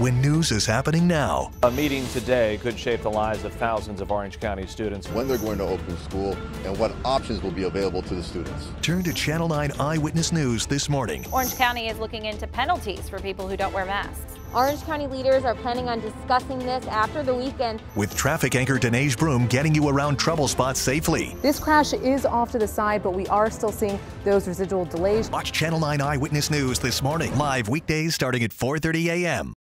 when news is happening now. A meeting today could shape the lives of thousands of Orange County students. When they're going to open school and what options will be available to the students. Turn to Channel 9 Eyewitness News this morning. Orange County is looking into penalties for people who don't wear masks. Orange County leaders are planning on discussing this after the weekend. With traffic anchor Denise Broom getting you around trouble spots safely. This crash is off to the side, but we are still seeing those residual delays. Watch Channel 9 Eyewitness News this morning, live weekdays starting at 4:30 a.m.